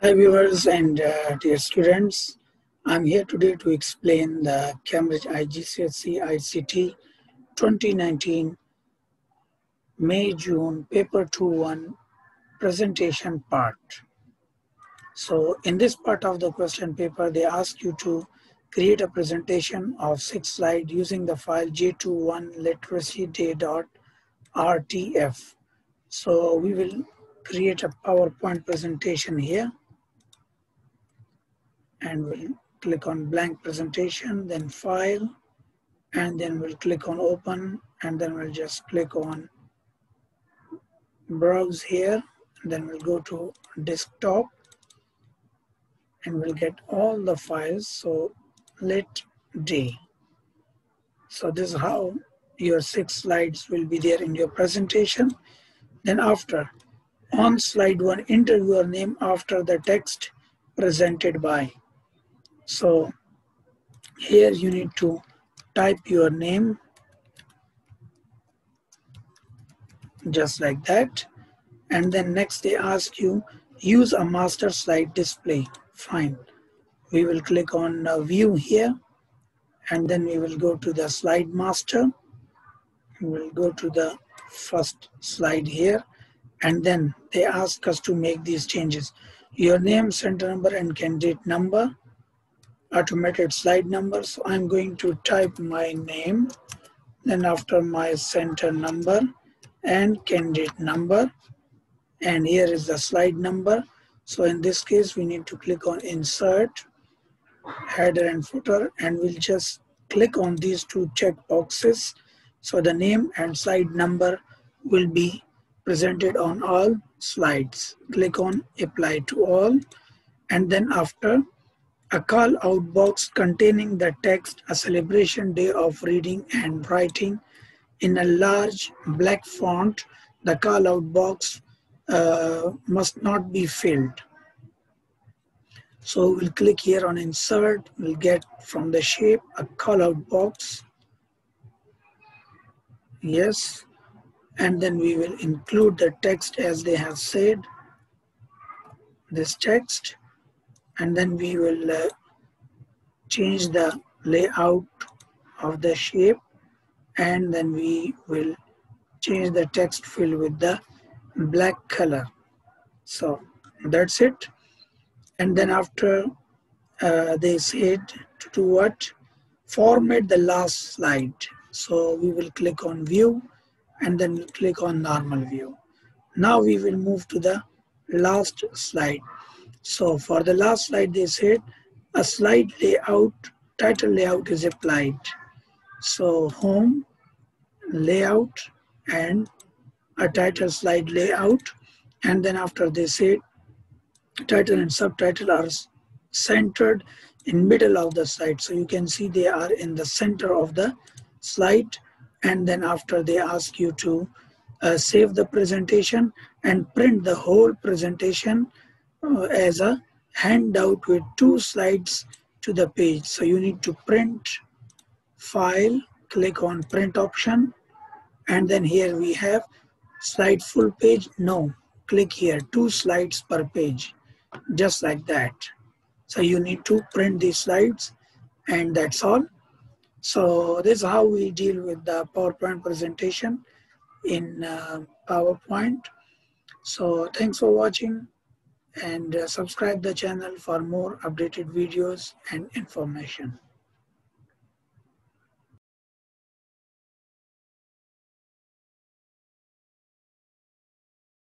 Hi viewers and uh, dear students. I'm here today to explain the Cambridge IGCSE ICT 2019 May-June paper 2-1 presentation part. So in this part of the question paper, they ask you to create a presentation of six slides using the file j21 literacyday.rtf. So we will create a PowerPoint presentation here and we'll click on blank presentation, then file, and then we'll click on open, and then we'll just click on browse here, then we'll go to desktop, and we'll get all the files. So let day. So this is how your six slides will be there in your presentation. Then after, on slide one, enter your name after the text presented by. So here you need to type your name just like that. And then next they ask you use a master slide display. Fine. We will click on uh, view here and then we will go to the slide master. We will go to the first slide here and then they ask us to make these changes. Your name, center number and candidate number automated slide number. So I'm going to type my name, then after my center number and candidate number. And here is the slide number. So in this case, we need to click on insert, header and footer, and we'll just click on these two check boxes. So the name and slide number will be presented on all slides. Click on apply to all. And then after a call out box containing the text a celebration day of reading and writing. In a large black font the call out box uh, must not be filled. So we'll click here on insert. We'll get from the shape a call out box. Yes. And then we will include the text as they have said. This text and then we will uh, change the layout of the shape and then we will change the text fill with the black color. So that's it. And then after uh, they said to do what? Format the last slide. So we will click on view and then click on normal view. Now we will move to the last slide so for the last slide, they said a slide layout, title layout is applied. So home, layout, and a title slide layout. And then after they said title and subtitle are centered in middle of the slide. So you can see they are in the center of the slide. And then after they ask you to uh, save the presentation and print the whole presentation as a handout with two slides to the page. So you need to print, file, click on print option, and then here we have slide full page. No, click here, two slides per page, just like that. So you need to print these slides and that's all. So this is how we deal with the PowerPoint presentation in uh, PowerPoint. So thanks for watching and uh, subscribe the channel for more updated videos and information.